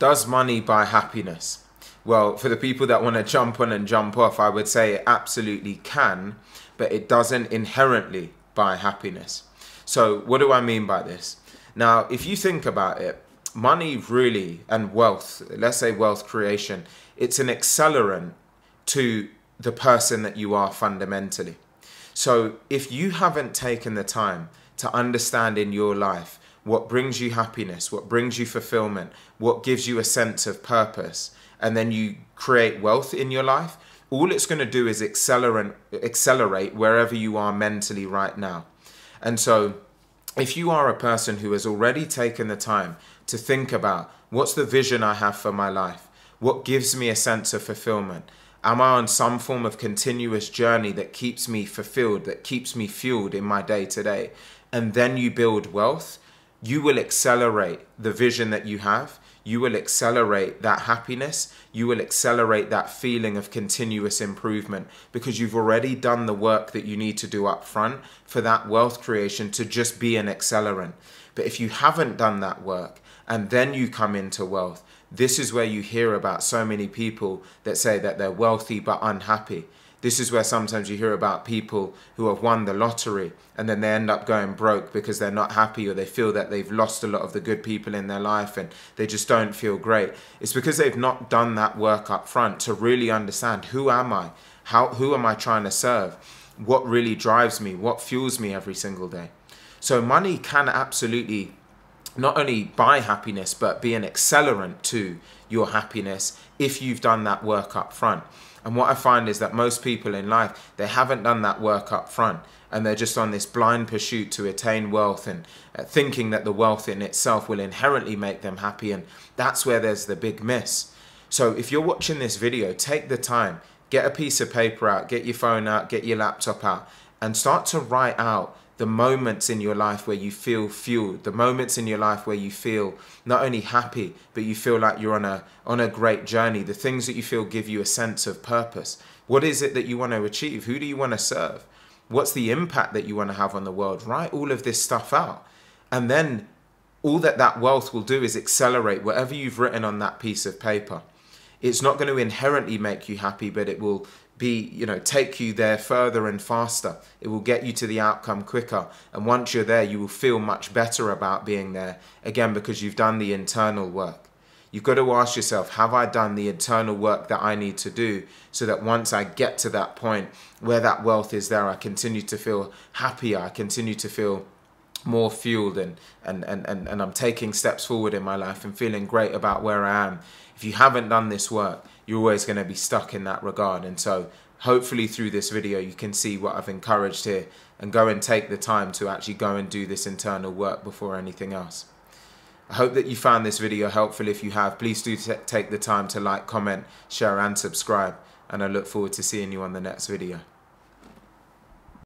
Does money buy happiness? Well, for the people that want to jump on and jump off, I would say it absolutely can, but it doesn't inherently buy happiness. So, what do I mean by this? Now, if you think about it, money really and wealth, let's say wealth creation, it's an accelerant to the person that you are fundamentally. So, if you haven't taken the time to understand in your life what brings you happiness, what brings you fulfillment, what gives you a sense of purpose, and then you create wealth in your life, all it's going to do is accelerate, accelerate wherever you are mentally right now. And so, if you are a person who has already taken the time to think about what's the vision I have for my life, what gives me a sense of fulfillment, am I on some form of continuous journey that keeps me fulfilled, that keeps me fueled in my day to day, and then you build wealth, you will accelerate the vision that you have. You will accelerate that happiness. You will accelerate that feeling of continuous improvement because you've already done the work that you need to do up front for that wealth creation to just be an accelerant. But if you haven't done that work and then you come into wealth, this is where you hear about so many people that say that they're wealthy but unhappy. This is where sometimes you hear about people who have won the lottery and then they end up going broke because they're not happy or they feel that they've lost a lot of the good people in their life and they just don't feel great. It's because they've not done that work up front to really understand who am I? How who am I trying to serve? What really drives me? What fuels me every single day? So money can absolutely not only buy happiness but be an accelerant to your happiness if you've done that work up front. And what I find is that most people in life, they haven't done that work up front and they're just on this blind pursuit to attain wealth and uh, thinking that the wealth in itself will inherently make them happy. And that's where there's the big miss. So if you're watching this video, take the time, get a piece of paper out, get your phone out, get your laptop out, and start to write out the moments in your life where you feel fueled, the moments in your life where you feel not only happy, but you feel like you're on a on a great journey, the things that you feel give you a sense of purpose. What is it that you want to achieve? Who do you want to serve? What's the impact that you want to have on the world? Write all of this stuff out. And then all that that wealth will do is accelerate whatever you've written on that piece of paper. It's not going to inherently make you happy, but it will be, you know, take you there further and faster. It will get you to the outcome quicker. And once you're there, you will feel much better about being there, again, because you've done the internal work. You've got to ask yourself, have I done the internal work that I need to do so that once I get to that point where that wealth is there, I continue to feel happier, I continue to feel more fueled and, and, and, and, and I'm taking steps forward in my life and feeling great about where I am. If you haven't done this work, you're always going to be stuck in that regard. And so hopefully through this video, you can see what I've encouraged here and go and take the time to actually go and do this internal work before anything else. I hope that you found this video helpful. If you have, please do take the time to like, comment, share and subscribe. And I look forward to seeing you on the next video.